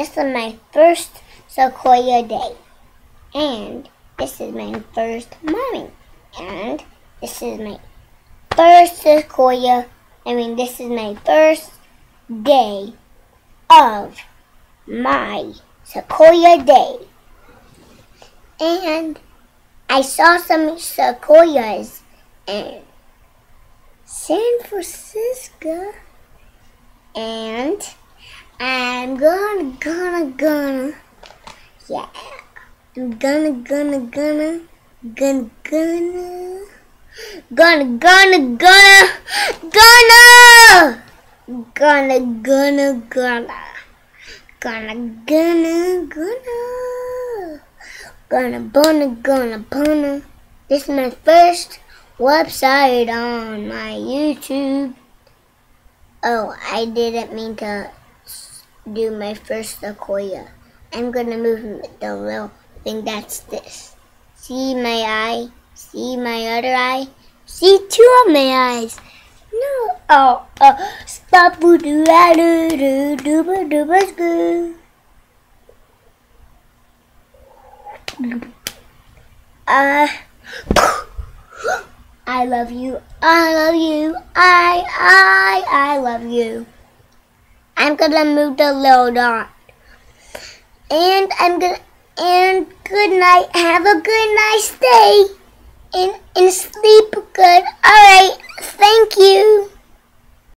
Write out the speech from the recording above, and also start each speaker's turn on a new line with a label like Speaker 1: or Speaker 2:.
Speaker 1: this is my first Sequoia day. And this is my first mommy. And this is my first Sequoia. I mean, this is my first day of my Sequoia day. And I saw some sequoias in San Francisco. And I'm gonna, gonna, gonna, yeah. I'm gonna, gonna, gonna, gonna, gonna, gonna, gonna, gonna, gonna, gonna, gonna, gonna, gonna, gonna, gonna, gonna, gonna, gonna, gonna. This is my first website on my YouTube. Oh, I didn't mean to do my first sequoia. I'm gonna move the little thing that's this. See my eye? See my other eye? See two of my eyes. No. Oh, oh. Stop. Do do do do do do Uh. I love you. I love you. I, I, I love you. I'm gonna move the little dot. And I'm gonna, and good night. Have a good night stay. And, and sleep good.